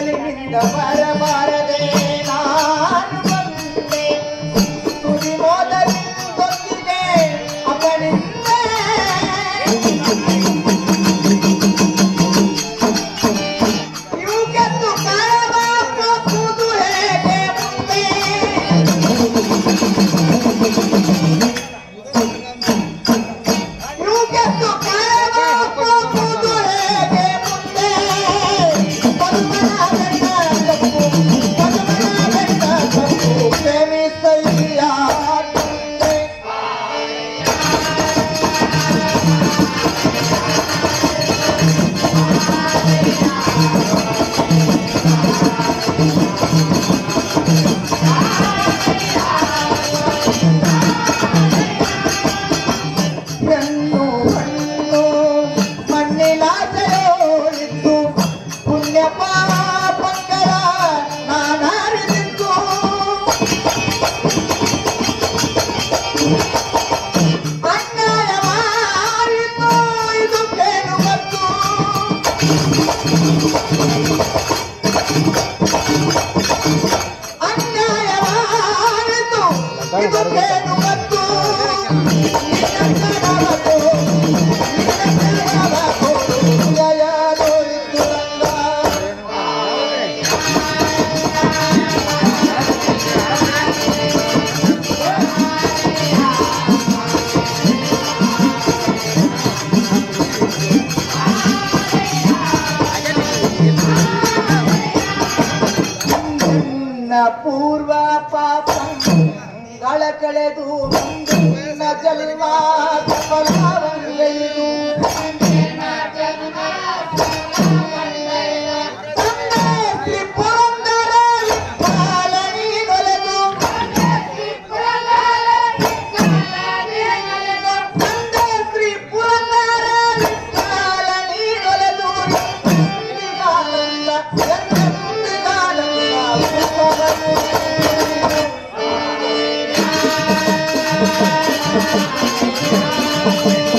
linda para Purva Papa ಕೇಳು ಮತ್ತು ಪೂರ್ವ ಪಾಪ ಗಳ ಕಳೆದು ಮುಂದಿನ ಜನ್ಮ ಸಫಲವನ್ನೈದು 我